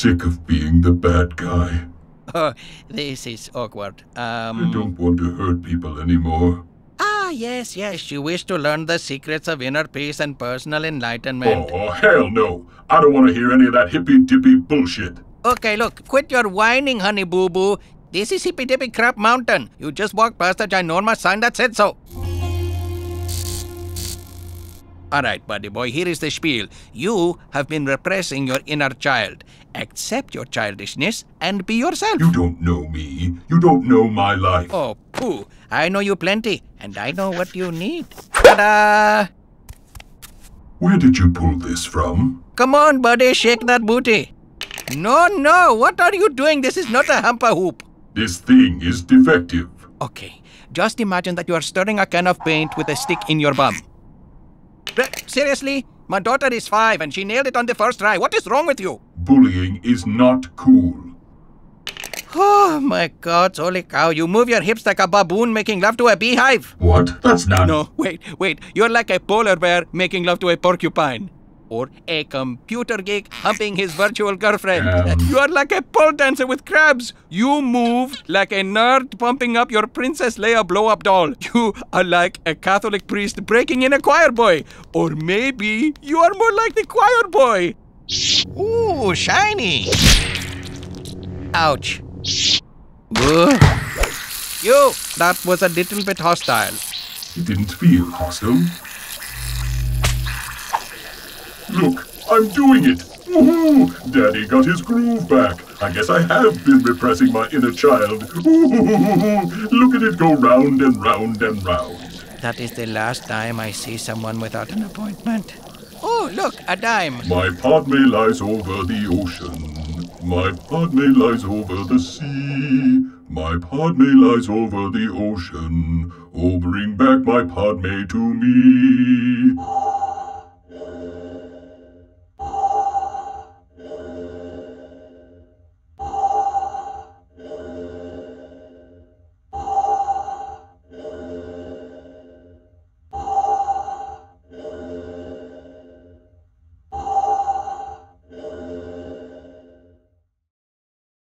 sick of being the bad guy. Oh, this is awkward. I Um. don't want to hurt people anymore. Ah, yes, yes. You wish to learn the secrets of inner peace and personal enlightenment. Oh, hell no. I don't want to hear any of that hippy dippy bullshit. Okay, look, quit your whining, honey boo boo. This is Hippy Dippy Crap Mountain. You just walked past a ginormous sign that said so. Alright, buddy boy, here is the spiel. You have been repressing your inner child. Accept your childishness and be yourself. You don't know me. You don't know my life. Oh, pooh. I know you plenty, and I know what you need. Ta-da! Where did you pull this from? Come on, buddy, shake that booty. No, no, what are you doing? This is not a hamper hoop. This thing is defective. Okay, just imagine that you are stirring a can of paint with a stick in your bum. Seriously? My daughter is five and she nailed it on the first try. What is wrong with you? Bullying is not cool. Oh my god, holy cow, you move your hips like a baboon making love to a beehive. What? That's not. No, wait, wait, you're like a polar bear making love to a porcupine. Or a computer geek humping his virtual girlfriend. Um. You are like a pole dancer with crabs. You move like a nerd pumping up your Princess Leia blow up doll. You are like a Catholic priest breaking in a choir boy. Or maybe you are more like the choir boy. Ooh, shiny. Ouch. Ugh. You, that was a little bit hostile. It didn't feel hostile. Look, I'm doing it. Woohoo! Daddy got his groove back. I guess I have been repressing my inner child. Ooh, look at it go round and round and round. That is the last time I see someone without an appointment. Look, a dime. My Padme lies over the ocean. My Padme lies over the sea. My Padme lies over the ocean. Oh, bring back my Padme to me.